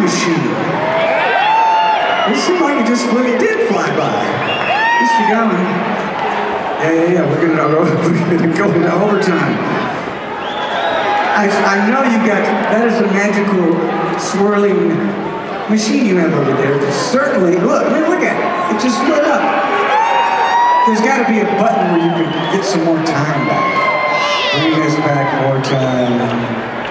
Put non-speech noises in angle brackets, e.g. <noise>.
machine. It seemed like it just flew, it did fly by. Mr. Gowan. Yeah, yeah, yeah, we're gonna, <laughs> we're gonna go into overtime. I, I know you got, that is a magical swirling machine you have over there. Certainly, look, man, look at it. It just lit up. There's got to be a button where you can get some more time back. Bring this back more time.